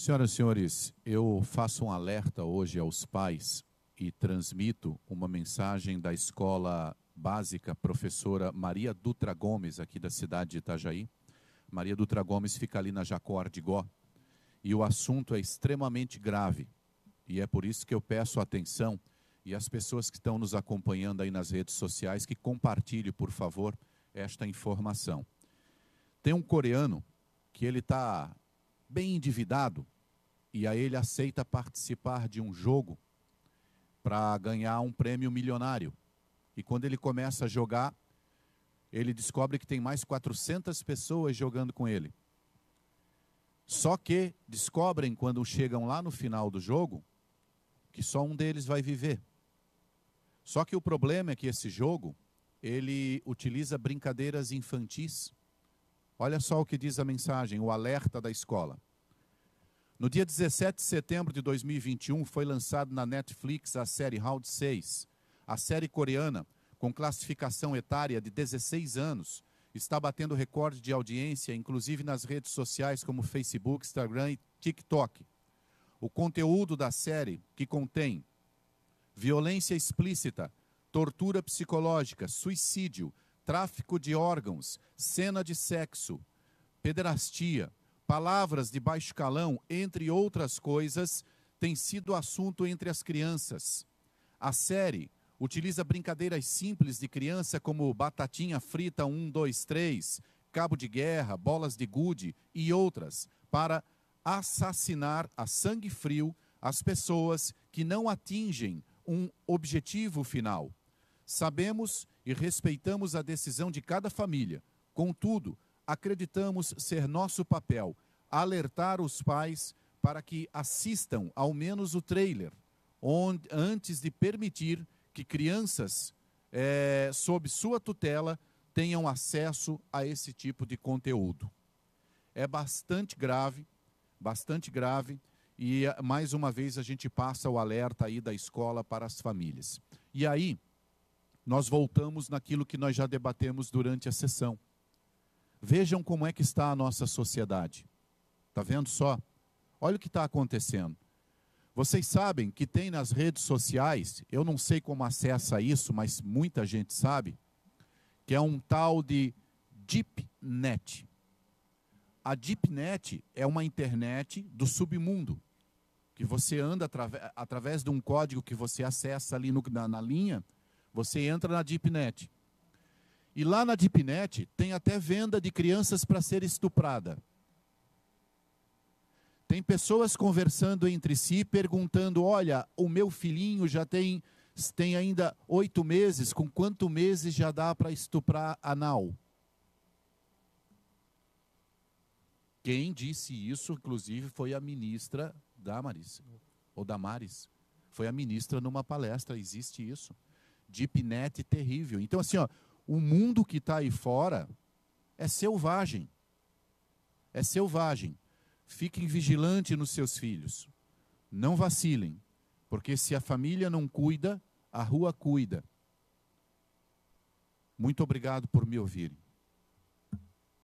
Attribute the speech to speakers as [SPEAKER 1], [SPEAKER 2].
[SPEAKER 1] Senhoras e senhores, eu faço um alerta hoje aos pais e transmito uma mensagem da escola básica professora Maria Dutra Gomes, aqui da cidade de Itajaí. Maria Dutra Gomes fica ali na Jacó Ardigó. E o assunto é extremamente grave. E é por isso que eu peço atenção e as pessoas que estão nos acompanhando aí nas redes sociais que compartilhem, por favor, esta informação. Tem um coreano que ele está bem endividado e aí ele aceita participar de um jogo para ganhar um prêmio milionário. E quando ele começa a jogar, ele descobre que tem mais 400 pessoas jogando com ele. Só que descobrem quando chegam lá no final do jogo que só um deles vai viver. Só que o problema é que esse jogo, ele utiliza brincadeiras infantis. Olha só o que diz a mensagem, o alerta da escola. No dia 17 de setembro de 2021, foi lançado na Netflix a série Round 6. A série coreana, com classificação etária de 16 anos, está batendo recorde de audiência, inclusive nas redes sociais como Facebook, Instagram e TikTok. O conteúdo da série, que contém violência explícita, tortura psicológica, suicídio, tráfico de órgãos, cena de sexo, pederastia, palavras de baixo calão, entre outras coisas, tem sido assunto entre as crianças. A série utiliza brincadeiras simples de criança como batatinha frita 1, 2, 3, cabo de guerra, bolas de gude e outras, para assassinar a sangue frio as pessoas que não atingem um objetivo final. Sabemos e respeitamos a decisão de cada família. Contudo, acreditamos ser nosso papel alertar os pais para que assistam ao menos o trailer, onde, antes de permitir que crianças é, sob sua tutela tenham acesso a esse tipo de conteúdo. É bastante grave, bastante grave, e mais uma vez a gente passa o alerta aí da escola para as famílias. E aí, nós voltamos naquilo que nós já debatemos durante a sessão. Vejam como é que está a nossa sociedade. Está vendo só? Olha o que está acontecendo. Vocês sabem que tem nas redes sociais, eu não sei como acessa isso, mas muita gente sabe, que é um tal de DeepNet. A DeepNet é uma internet do submundo, que você anda atrave através de um código que você acessa ali no, na, na linha, você entra na DeepNet. E lá na DeepNet tem até venda de crianças para ser estuprada. Tem pessoas conversando entre si, perguntando: olha, o meu filhinho já tem, tem ainda oito meses, com quantos meses já dá para estuprar anal? Quem disse isso, inclusive, foi a ministra Damaris, ou Damares. Foi a ministra numa palestra, existe isso. Deepnet terrível. Então, assim, ó, o mundo que está aí fora é selvagem. É selvagem. Fiquem vigilantes nos seus filhos. Não vacilem, porque se a família não cuida, a rua cuida. Muito obrigado por me ouvirem.